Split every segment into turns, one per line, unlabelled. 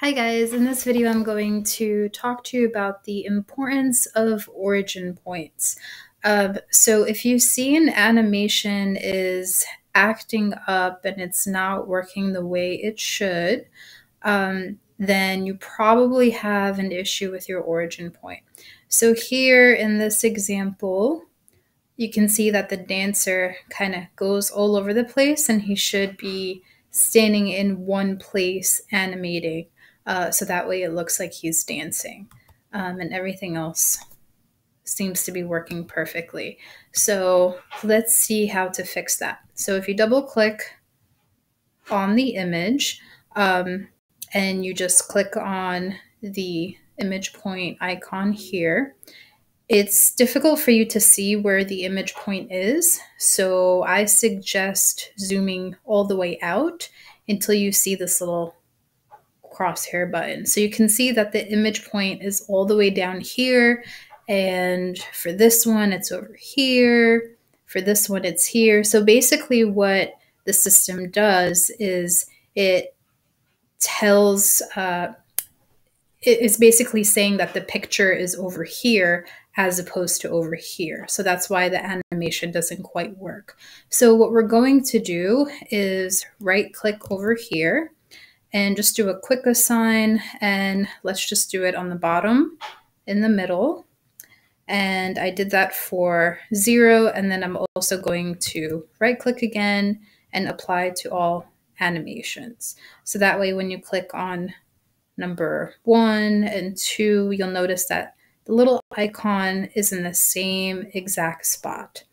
Hi guys, in this video I'm going to talk to you about the importance of origin points. Uh, so if you see an animation is acting up and it's not working the way it should, um, then you probably have an issue with your origin point. So here in this example, you can see that the dancer kind of goes all over the place and he should be standing in one place animating. Uh, so that way it looks like he's dancing um, and everything else seems to be working perfectly. So let's see how to fix that. So if you double click on the image um, and you just click on the image point icon here, it's difficult for you to see where the image point is. So I suggest zooming all the way out until you see this little crosshair button. So you can see that the image point is all the way down here. And for this one, it's over here. For this one, it's here. So basically what the system does is it tells, uh, it's basically saying that the picture is over here as opposed to over here. So that's why the animation doesn't quite work. So what we're going to do is right click over here and just do a quick assign and let's just do it on the bottom in the middle. And I did that for zero. And then I'm also going to right click again and apply to all animations. So that way, when you click on number one and two, you'll notice that the little icon is in the same exact spot.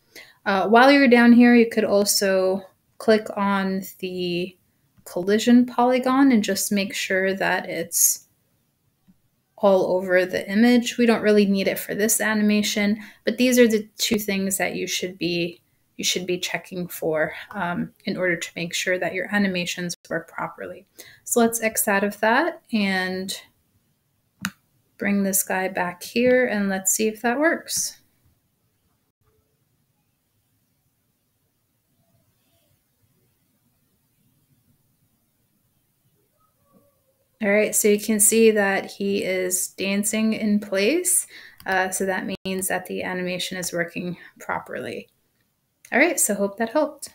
Uh, while you're down here, you could also click on the collision polygon and just make sure that it's all over the image. We don't really need it for this animation, but these are the two things that you should be you should be checking for um, in order to make sure that your animations work properly. So let's X out of that and bring this guy back here and let's see if that works. All right, so you can see that he is dancing in place. Uh, so that means that the animation is working properly. All right, so hope that helped.